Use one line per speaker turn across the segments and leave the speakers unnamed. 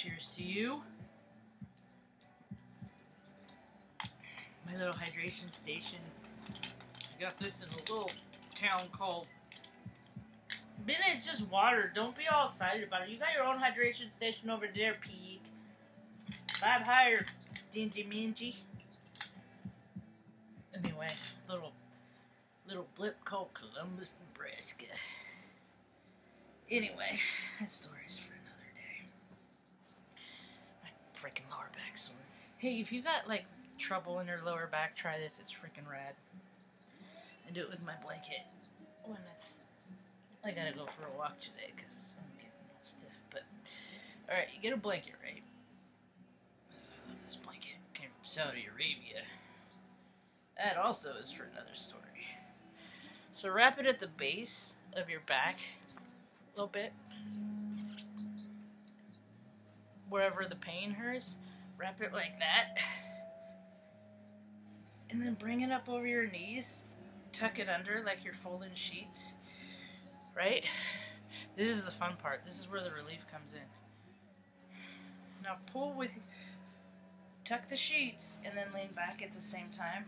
Cheers to you. My little hydration station. I got this in a little town called. Ben, it's just water. Don't be all excited about it. You got your own hydration station over there, Pete. Five higher, stingy mingy. Anyway, little little blip called Columbus, Nebraska. Anyway, that story's for another day. My Hey, if you got like trouble in your lower back, try this. It's freaking rad. I do it with my blanket when it's. I gotta go for a walk today because I'm getting stiff. But all right, you get a blanket, right? I love this blanket. Came from Saudi Arabia. That also is for another story. So wrap it at the base of your back a little bit. Wherever the pain hurts, wrap it like that. And then bring it up over your knees. Tuck it under like you're folding sheets. Right? This is the fun part. This is where the relief comes in. Now pull with tuck the sheets and then lean back at the same time.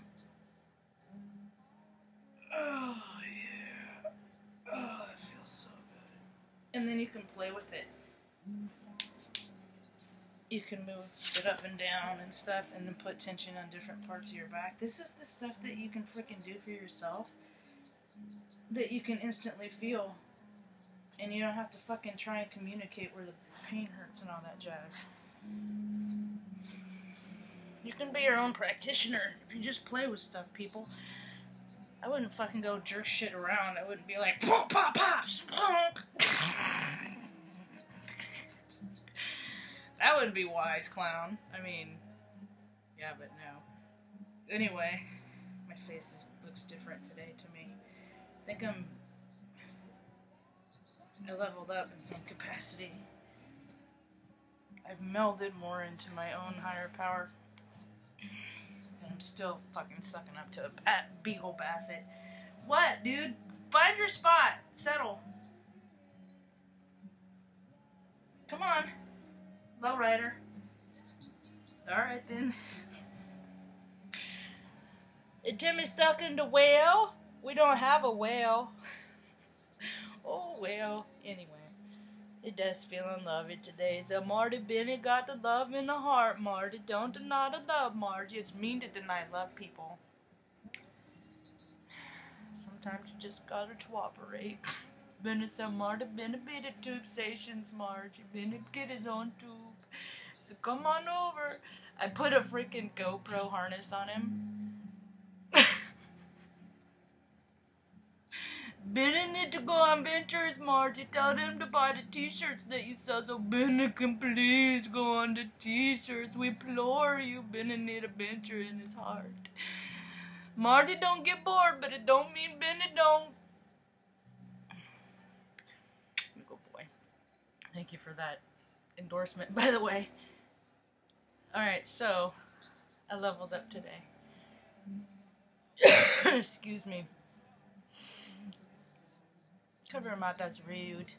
Oh yeah. Oh, it feels so good. And then you can play with it. You can move it up and down and stuff and then put tension on different parts of your back. This is the stuff that you can freaking do for yourself that you can instantly feel. And you don't have to fucking try and communicate where the pain hurts and all that jazz. You can be your own practitioner if you just play with stuff, people. I wouldn't fucking go jerk shit around. I wouldn't be like, pop, pop, pop, spunk. That wouldn't be wise, clown. I mean, yeah, but no. Anyway, my face is, looks different today to me. I think I'm. I leveled up in some capacity. I've melded more into my own higher power. And I'm still fucking sucking up to a bat- beagle basset. What, dude? Find your spot. Settle. Come on. Lowrider. Alright then. Is stuck in the whale? We don't have a whale. oh well. Anyway. It does feel unloved today. So Marty Bennett got the love in the heart, Marty. Don't deny the love, Marty. It's mean to deny love, people. Sometimes you just gotta cooperate. Bennett said Marty Bennett be the tube stations, Marty. Bennett get his own tube. So come on over. I put a freaking GoPro harness on him. Bennett need to go on Ventures Marty. Tell them to buy the t-shirts that you sell so Bennett can please go on the t-shirts. We implore you. Bennett need a venture in his heart. Marty don't get bored, but it don't mean Bennett don't. Good boy. Thank you for that endorsement, by the way. Alright, so I leveled up today. Excuse me. Cover him out, that's rude.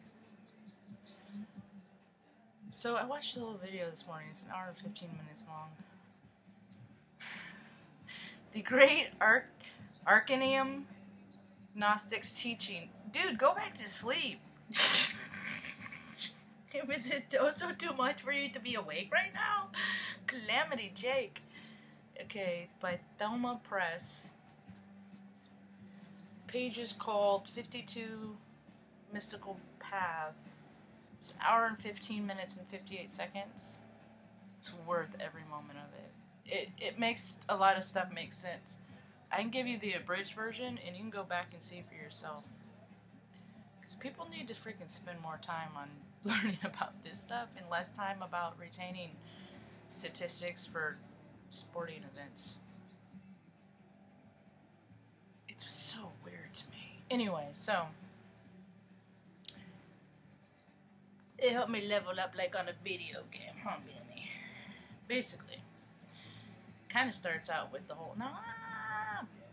So I watched a little video this morning. It's an hour and 15 minutes long. The great Arc Arcanium Gnostics teaching. Dude, go back to sleep. Is it also too much for you to be awake right now? Calamity Jake. Okay, by Thelma Press. Pages called 52 Mythical Paths. It's an hour and 15 minutes and 58 seconds. It's worth every moment of it. It, it makes a lot of stuff make sense. I can give you the abridged version and you can go back and see for yourself. Because people need to freaking spend more time on learning about this stuff and less time about retaining statistics for sporting events. It's so weird to me. Anyway, so it helped me level up like on a video game, huh? Basically, kind of starts out with the whole nah,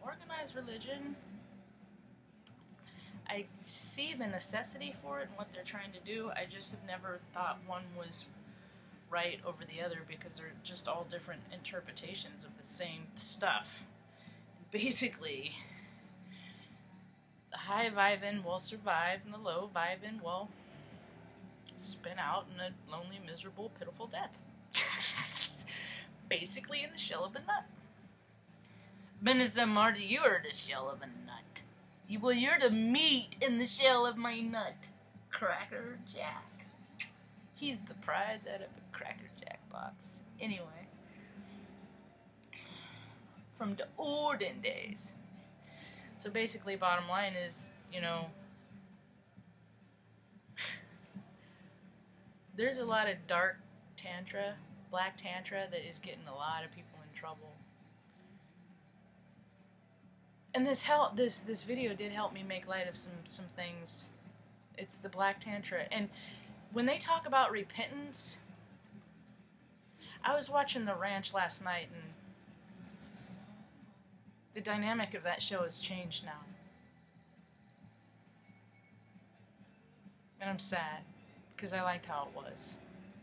organized religion. I see the necessity for it and what they're trying to do. I just have never thought one was right over the other because they're just all different interpretations of the same stuff. Basically, the high vibing will survive and the low vibing will spin out in a lonely, miserable, pitiful death. Basically, in the shell of a nut. Benison Marty, you are the shell of a nut. Well, you're the meat in the shell of my nut. Cracker Jack. He's the prize out of a Cracker Jack box. Anyway. From the olden days. So basically, bottom line is, you know, there's a lot of dark tantra, black tantra that is getting a lot of people in trouble. And this help this this video did help me make light of some some things. It's the black tantra and when they talk about repentance, I was watching The Ranch last night and the dynamic of that show has changed now. And I'm sad because I liked how it was.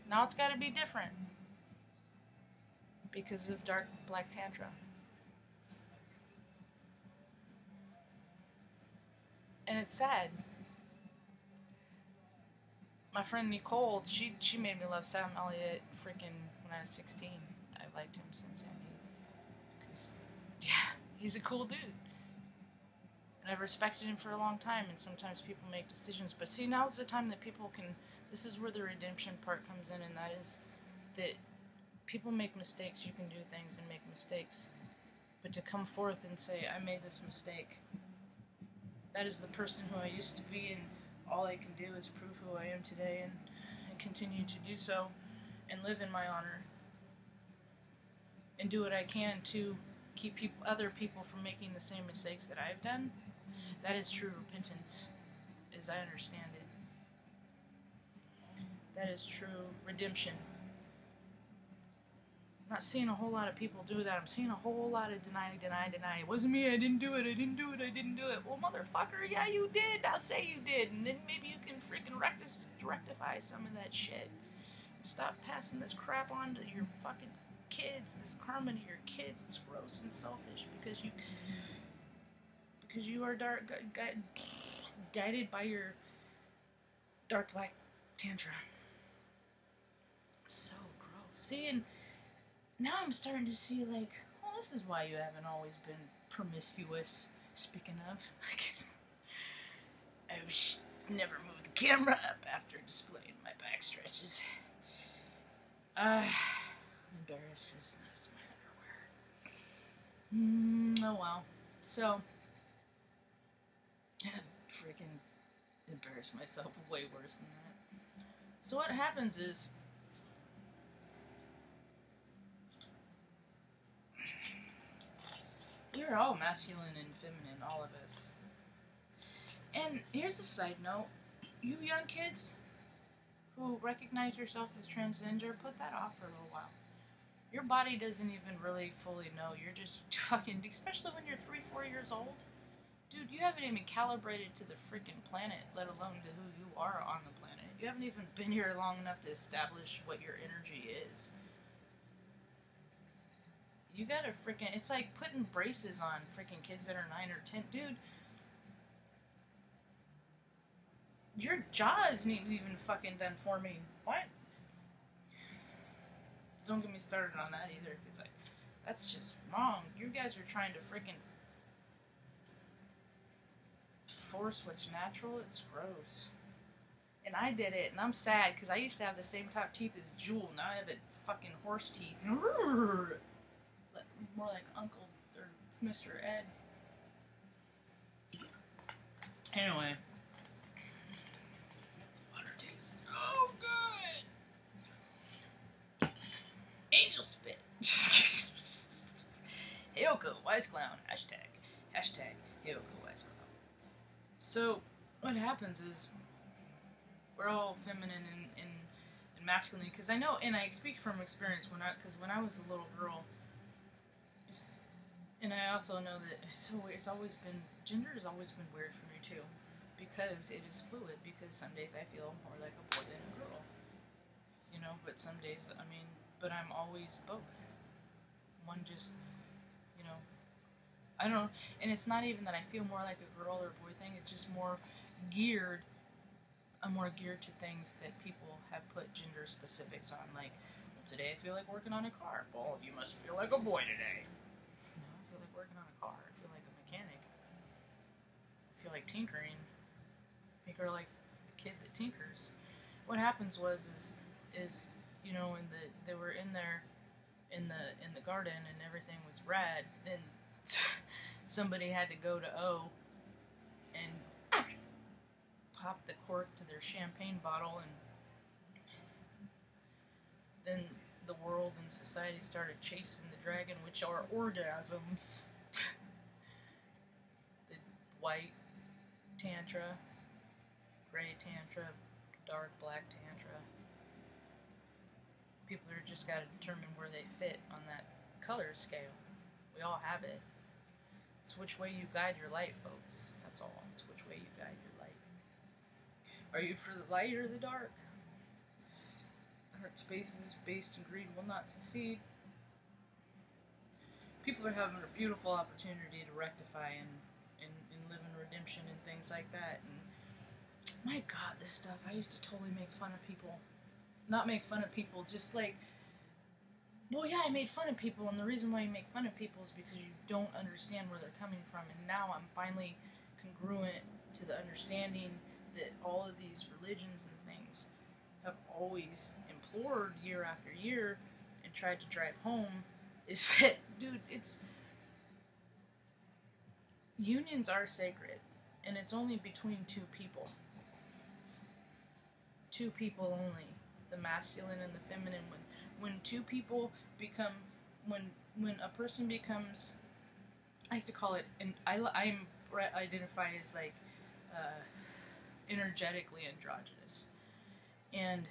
Now it's got to be different because of Dark Black Tantra. And it's sad. My friend Nicole, she she made me love Sam Elliott freaking when I was 16. I've liked him since knew. Because, yeah, he's a cool dude. And I've respected him for a long time, and sometimes people make decisions. But see, now's the time that people can this is where the redemption part comes in, and that is that people make mistakes. You can do things and make mistakes. But to come forth and say, I made this mistake, that is the person who I used to be, and all I can do is prove who I am today and, and continue to do so and live in my honor and do what I can to keep other people from making the same mistakes that I've done. That is true repentance, as I understand it. That is true redemption. I'm not seeing a whole lot of people do that. I'm seeing a whole lot of deny, deny, deny. It wasn't me. I didn't do it. I didn't do it. I didn't do it. Well, motherfucker, yeah, you did. I'll say you did. And then maybe you can freaking rectify some of that shit. Stop passing this crap on to your fucking kids. This karma to your kids. It's gross and selfish because you because you are dark gu- gu- guided by your dark black tantra. So gross. See, and now I'm starting to see, like, oh, this is why you haven't always been promiscuous. Speaking of, like, I wish never move the camera up after displaying my back stretches. Uh, I'm embarrassed because that's my underwear. Mm, oh well. So, I freaking embarrassed myself way worse than that. So what happens is We're all masculine and feminine, all of us. And here's a side note you young kids who recognize yourself as transgender, put that off for a little while. Your body doesn't even really fully know. You're just fucking, especially when you're three, four years old. Dude, you haven't even calibrated to the freaking planet, let alone to who you are on the planet. You haven't even been here long enough to establish what your energy is. You gotta freaking. It's like putting braces on freaking kids that are 9 or 10. Dude, your jaws need even fucking done forming. What? Don't get me started on that either, because like, that's just wrong. You guys are trying to freaking force what's natural. It's gross. And I did it, and I'm sad because I used to have the same top teeth as Jewel. Now I have it fucking horse teeth more like Uncle or Mr. Ed. Anyway. Water tastes so good! Angel spit. Heyoka, wise clown. Hashtag. Hashtag Heyoka, wise clown. So, what happens is, we're all feminine and, and, and masculine. Because I know, and I speak from experience, when I, because when I was a little girl, I also know that it's, it's always been gender has always been weird for me too, because it is fluid. Because some days I feel more like a boy than a girl. you know. But some days, I mean, but I'm always both. One just, you know, I don't know, and it's not even that I feel more like a girl or a boy thing. It's just more geared. I'm more geared to things that people have put gender specifics on, like well, today I feel like working on a car. Well, you must feel like a boy today. No, I feel like working on a car. I feel like a mechanic. I feel like tinkering. I think like a kid that tinkers. What happens was is is you know when the they were in there in the in the garden and everything was red, then somebody had to go to O and pop the cork to their champagne bottle and then the world and society started chasing the dragon, which are orgasms. the white tantra, gray tantra, dark black tantra. People are just got to determine where they fit on that color scale. We all have it. It's which way you guide your light, folks. That's all. It's which way you guide your light. Are you for the light or the dark? Heart spaces based in greed will not succeed. People are having a beautiful opportunity to rectify and, and, and live in redemption and things like that. And my God, this stuff, I used to totally make fun of people. Not make fun of people, just like, well, yeah, I made fun of people, and the reason why you make fun of people is because you don't understand where they're coming from. And now I'm finally congruent to the understanding that all of these religions and things have always implored year after year and tried to drive home is that, dude, it's. Unions are sacred, and it's only between two people. Two people only. The masculine and the feminine. When, when two people become. When, when a person becomes. I like to call it. And I, I'm identify as like. Uh, energetically androgynous. And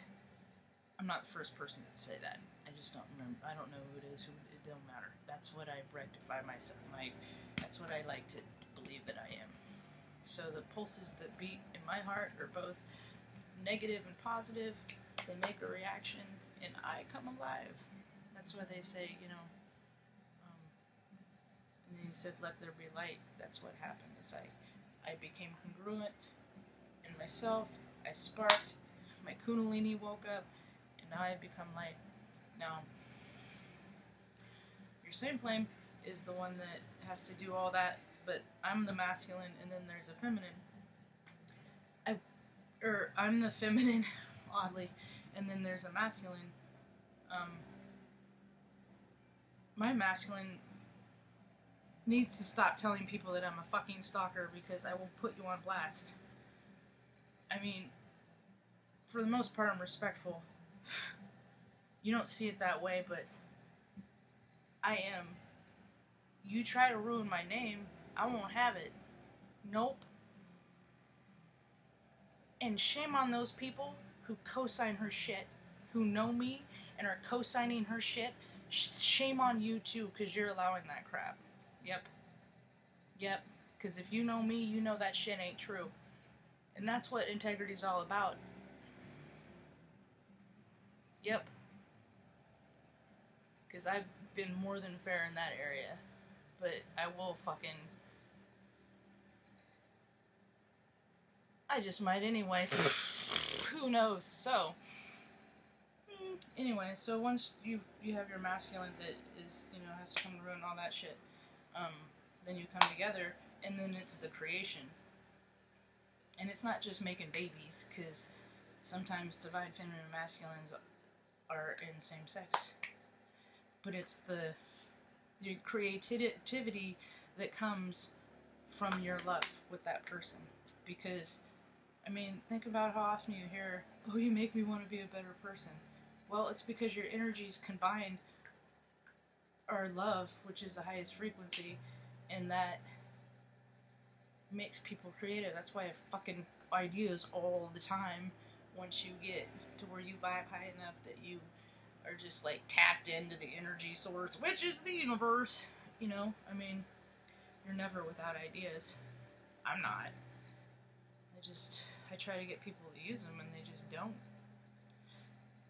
I'm not the first person to say that. I just don't remember. I don't know who it is. Who it don't matter. That's what I rectify myself. My that's what I like to believe that I am. So the pulses that beat in my heart are both negative and positive. They make a reaction, and I come alive. That's why they say, you know. Um, and he said, "Let there be light." That's what happened. Is I, I became congruent in myself. I sparked. My Kundalini woke up, now I become light. Now, your same flame is the one that has to do all that, but I'm the masculine, and then there's a feminine. I, or I'm the feminine, oddly, and then there's a masculine. Um, my masculine needs to stop telling people that I'm a fucking stalker because I will put you on blast. I mean, for the most part, I'm respectful. You don't see it that way, but I am. You try to ruin my name, I won't have it. Nope. And shame on those people who co sign her shit, who know me and are co signing her shit. Shame on you too, because you're allowing that crap. Yep. Yep. Because if you know me, you know that shit ain't true. And that's what integrity is all about. Yep. Because I've been more than fair in that area. But I will fucking. I just might anyway. Who knows? So. Hmm, anyway, so once you you have your masculine that is you know has to come to ruin all that shit, um, then you come together, and then it's the creation and it's not just making babies, because sometimes divine feminine and masculines are in same sex. But it's the the creativity that comes from your love with that person. Because, I mean, think about how often you hear, oh, you make me want to be a better person. Well, it's because your energies combined are love, which is the highest frequency, and that makes people creative. That's why I fucking ideas all the time once you get to where you vibe high enough that you are just like tapped into the energy source, which is the universe. You know, I mean, you're never without ideas. I'm not. I just, I try to get people to use them and they just don't.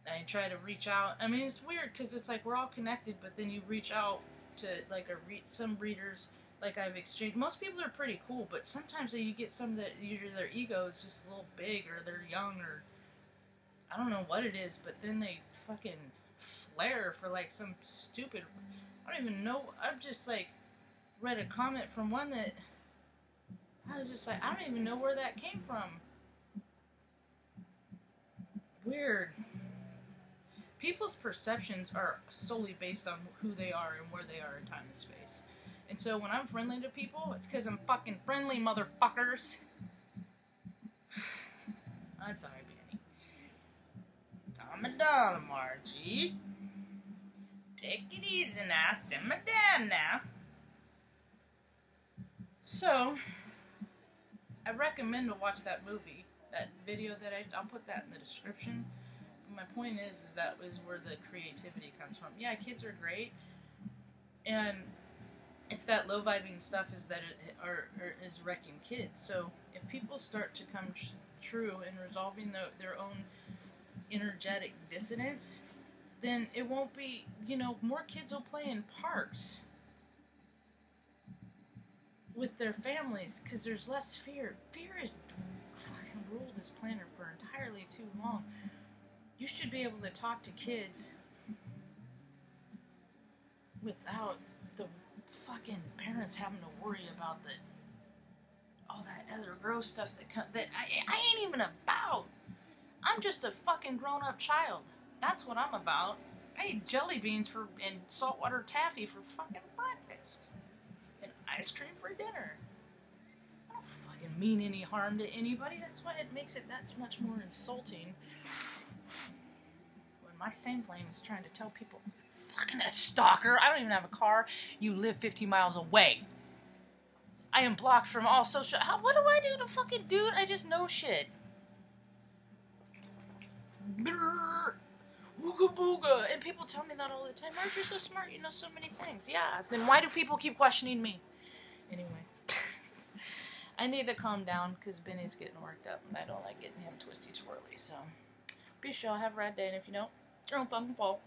I try to reach out. I mean, it's weird because it's like we're all connected, but then you reach out to like a re- some readers. Like I've exchanged. Most people are pretty cool, but sometimes you get some that usually their ego is just a little big, or they're young, or I don't know what it is. But then they fucking flare for like some stupid. I don't even know. I've just like read a comment from one that I was just like, I don't even know where that came from. Weird. People's perceptions are solely based on who they are and where they are in time and space. And so when I'm friendly to people, it's because I'm fucking friendly, motherfuckers. I'm sorry. Calm it down, Margie. Take it easy now. Simmer down now. So, I recommend to watch that movie, that video that I, I'll put that in the description. But my point is, is that is where the creativity comes from. Yeah, kids are great, and it's that low vibing stuff is that it are, are is wrecking kids. So if people start to come tr- true in resolving the, their own energetic dissonance, then it won't be. You know, more kids will play in parks with their families because there's less fear. Fear has fucking ruled this planet for entirely too long. You should be able to talk to kids without the fucking parents having to worry about the all that other gross stuff that co- that I, I ain't even about. I'm just a fucking grown up child. That's what I'm about. I eat jelly beans for and saltwater taffy for fucking breakfast and ice cream for dinner. I don't fucking mean any harm to anybody. That's why it makes it that much more insulting. When my same flame is trying to tell people, fucking a stalker, I don't even have a car. You live 50 miles away. I am blocked from all social. How, what do I do to fucking do it? I just know shit. Brrr. Ooga booga. And people tell me that all the time. Mark, you're so smart. You know so many things. Yeah. Then why do people keep questioning me? Anyway. I need to calm down because Benny's getting worked up and I don't like getting him twisty twirly. So, be sure. Have a rad day. And if you don't, your own fucking fault.